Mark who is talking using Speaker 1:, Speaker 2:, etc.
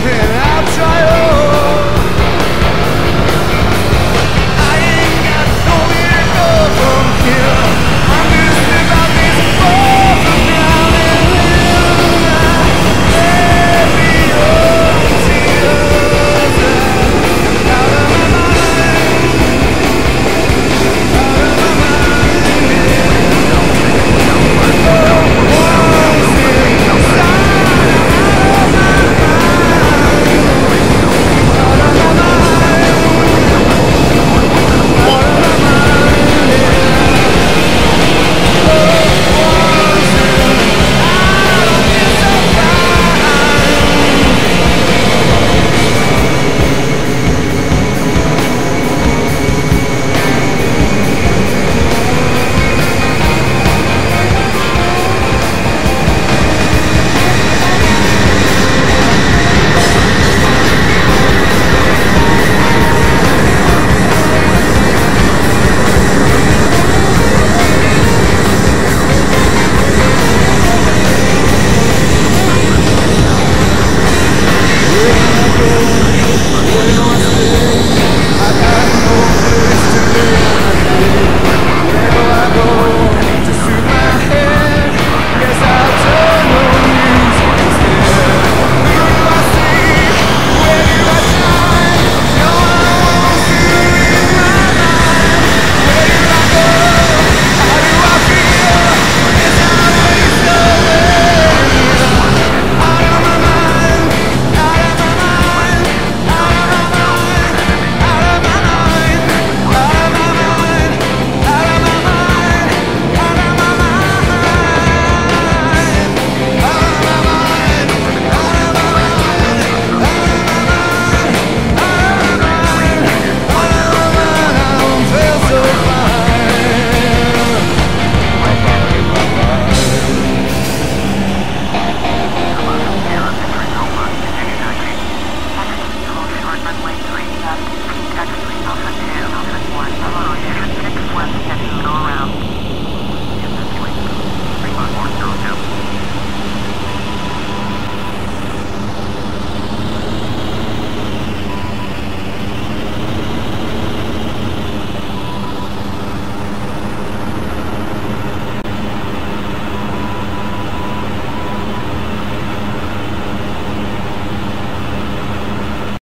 Speaker 1: And I'll try Runway 3, left, T-Tech 3, Alpha 2, Alpha 1, Hello, 6, 1, heading go around.